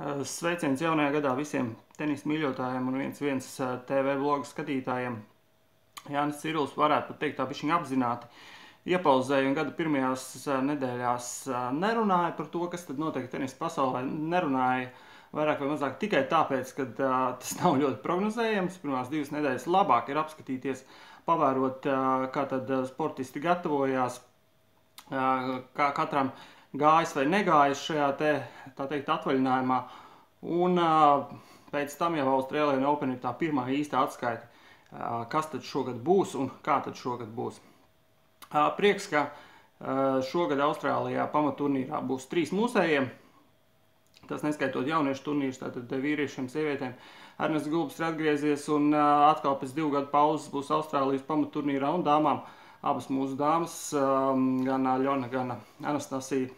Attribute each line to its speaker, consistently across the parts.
Speaker 1: Eh, sveiciens jaunajā gadā visiem tenisa mīļotājiem un viens viens eh, TV vlogu skatītājiem. Jānis Ciruls varētu pat teikt tā bišķiņ apzināti iepauzēja un gada pirmajās eh, nedēļās nerunāja par to, kas tad notiek tenisa pasaulē. Nerunāja vairāk vai mazāk tikai tāpēc, ka tas nav ļoti prognozējams. Pirmās divas nedēļas labāk ir apskatīties, pavērot, kā tad sportisti gatavojās, kā katram gājis vai negājis šajā te, tā teikt, atvaļinājumā. Un pēc tam jau Austrālijā Open ir tā pirmā īsta atskaita, kas tad šogad būs un kā tad šogad būs. Prieks, ka šogad Austrālijā pamaturnīrā būs trīs mūsējiem. Tas neskaitot jauniešu turnīrus, tātad vīriešiem, sievietēm. Ernests Gulbs ir atgriezies un atkal pēc divu gadu pauzes būs Austrālijas pamaturnīrā un dāmām. Abas mūsu dāmas, gan Aļona, gan Anastasija,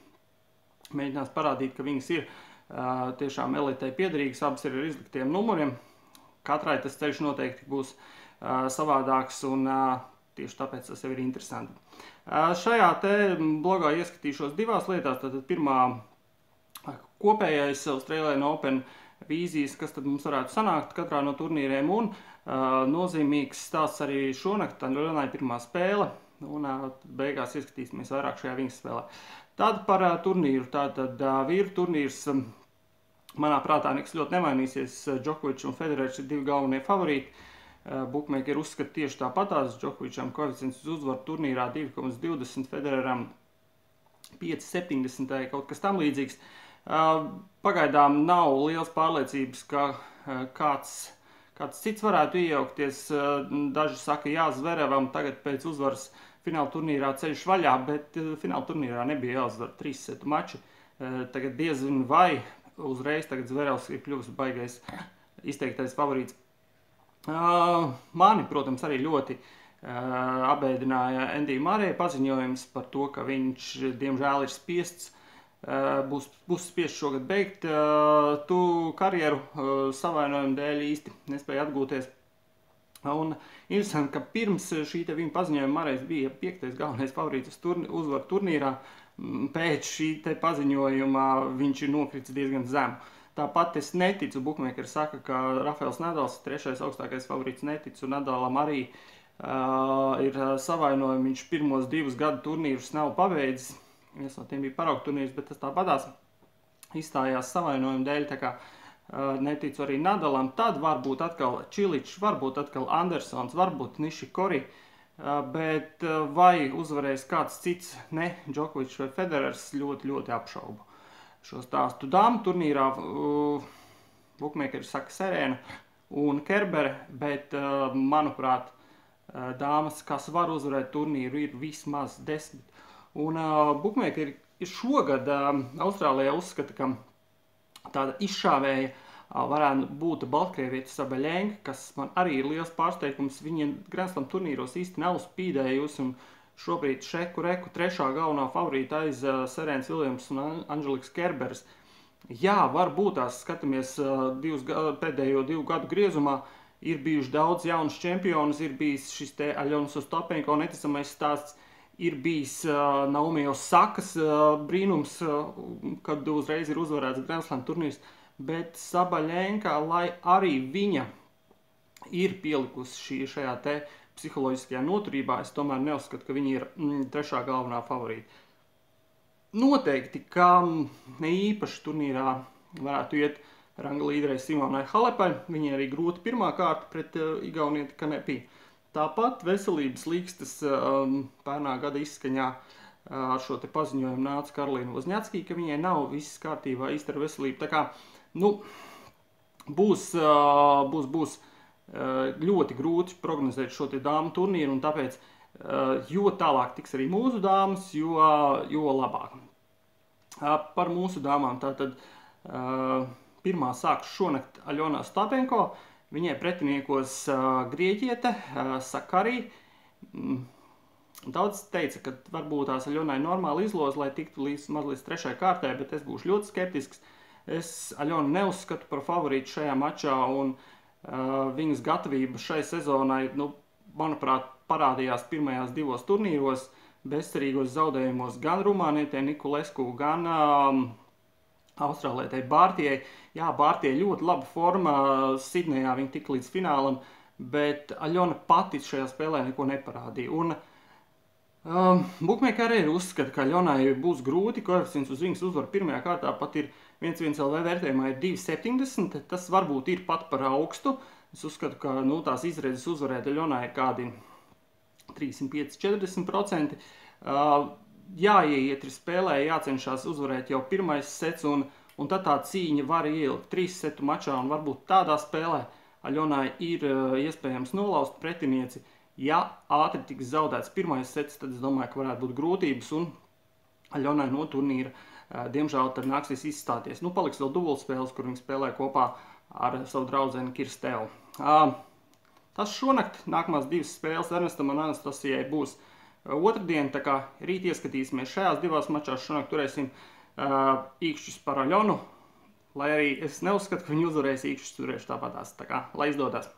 Speaker 1: mēģinās parādīt, ka viņas ir uh, tiešām elitei piederīgas, abas ir ar izliktiem numuriem. Katrai tas ceļš noteikti būs uh, savādāks un uh, tieši tāpēc tas jau ir interesanti. Uh, šajā te blogā ieskatīšos divās lietās. Tātad pirmā kopējais Australian Open vīzijas, kas tad mums varētu sanākt katrā no turnīriem un uh, nozīmīgs stāsts arī šonakt, tā runāja pirmā spēle un beigās ieskatīsimies vairāk šajā viņas spēlē. Tad par turnīru. Tātad vīru turnīrs manā prātā nekas ļoti nemainīsies. Džokovičs un Federers ir divi galvenie favorīti. Uh, Bookmakeri uzskata tieši tāpatās. Džokovičam koeficients uz uzvaru turnīrā 2,20, Federeram 5,70 kaut kas tam līdzīgs. Pagaidām nav liels pārliecības, ka kāds kāds cits varētu iejaukties. Daži saka, jā, Zverevam tagad pēc uzvaras fināla turnīrā ceļš vaļā, bet eh, fināla turnīrā nebija jāuzvar trīs setu mači. Eh, tagad diezin vai uzreiz tagad Zverevs ir kļuvis baigais izteiktais favorīts. Mani, protams, arī ļoti abēdināja Endija Marēja paziņojums par to, ka viņš, diemžēl, ir spiests būs, būs spiests šogad beigt tu karjeru savainojumu dēļ īsti nespēja atgūties Un interesanti, ka pirms šī viņa paziņojuma Marais bija piektais galvenais favorīts uz turni, uzvaru turnīrā. Pēc šī paziņojuma viņš ir nokritis diezgan zemu. Tāpat es neticu, Buļbuļsaktas saka, ka Rafaels Nadals trešais augstākais favorīts. Neticu Nadalam arī uh, ir savainojumi. Viņš pirmos divus gadu turnīrus nav pabeidzis. Viens no tiem bija paraugu turnīrs, bet tas tāpatās izstājās savainojumu dēļ. Neticu arī Nadalam. Tad varbūt atkal Čiličs, varbūt atkal Andersons, varbūt Nišikori. Bet vai uzvarēs kāds cits, ne Džokovičs vai Federers, ļoti, ļoti apšaubu šo stāstu. Dāmu turnīrā uh, Bukmēkeri saka Serēna un Kerbere, bet uh, manuprāt, uh, dāmas, kas var uzvarēt turnīru, ir vismaz desmit. Un uh, Bukmēkeri šogad uh, Austrālijā uzskata, ka tāda izšāvēja varētu būt Baltkrievietis Sabaļēnka, kas man arī ir liels pārsteigums. Viņiem Grenslam turnīros īsti nav spīdējusi un šobrīd šeku reku trešā galvenā favorīta aiz uh, Serēns Viljams un Anželiks Kerbers. Jā, varbūt tās skatāmies uh, divus, pēdējo divu gadu griezumā. Ir bijuši daudz jaunus čempionus, ir bijis šis te Aļonas Ostapenko neticamais stāsts ir bijis uh, Naumijos Sakas uh, brīnums, uh, kad uzreiz ir uzvarēts Grenslam turnīrs, bet Sabaļēnka, lai arī viņa ir pielikusi šī, šajā te psiholoģiskajā noturībā, es tomēr neuzskatu, ka viņa ir mm, trešā galvenā favorīta. Noteikti, ka ne īpaši turnīrā varētu iet ranga līderei Simonai Halepai, viņai arī grūti pirmā kārta pret uh, Igaunieti Kanepī. Tāpat veselības līkstas um, pērnā gada izskaņā uh, ar šo te paziņojumu nāca Karolīna Vozņackī, ka viņai nav viss kārtībā īsti ar veselību. Tā kā, nu, būs, uh, būs, būs uh, ļoti grūti prognozēt šo te dāmu turnīru, un tāpēc, jo tālāk tiks arī mūsu dāmas, jo, jo labāk. Par mūsu dāmām tātad pirmā sāks šonakt Aļona Stapenko, Viņai pretiniekos grieķiete, Sakarī. Mm. Daudz teica, ka varbūt tās Aļonai normāli izloz, lai tiktu līdz mazliet trešai kārtē, bet es būšu ļoti skeptisks. Es Aļonu neuzskatu par favorītu šajā mačā, un uh, viņas gatavība šai sezonai, nu, manuprāt, parādījās pirmajās divos turnīros, bezcerīgos zaudējumos gan Rumānietē Nikolesku, gan um, Austrālietei Bārtijai. Jā, Bārtijai ļoti laba forma, Sidnejā viņa tika līdz finālam, bet Aļona pati šajā spēlē neko neparādīja. Un, um, Bukmēkari arī uzskata, ka Aļonai būs grūti, koeficients uz viņas uzvaru pirmajā kārtā pat ir 1,1 LV vērtējumā ir 2,70, tas varbūt ir pat par augstu. Es uzskatu, ka nu, tās izredzes uzvarēt Aļonai ir kādi 35-40%. Uh, jāieiet ir spēlē, jācenšas uzvarēt jau pirmais sets, un, un tad tā cīņa var ielikt trīs setu mačā, un varbūt tādā spēlē Aļonai ir uh, iespējams nolauzt pretinieci. Ja ātri tiks zaudēts pirmais sets, tad es domāju, ka varētu būt grūtības, un Aļonai no turnīra, uh, diemžēl, tad nāksies izstāties. Nu, paliks vēl dubultspēles, kur viņi spēlē kopā ar savu draudzeni Kirstēlu. Uh, tas šonakt, nākamās divas spēles Ernestam un Anastasijai būs otrdien. Tā kā rīt ieskatīsimies šajās divās mačās. Šonakt turēsim uh, īkšķus par Aļonu. Lai arī es neuzskatu, ka viņi uzvarēs īkšķus, turēšu tāpatās. Tā kā, lai izdodas!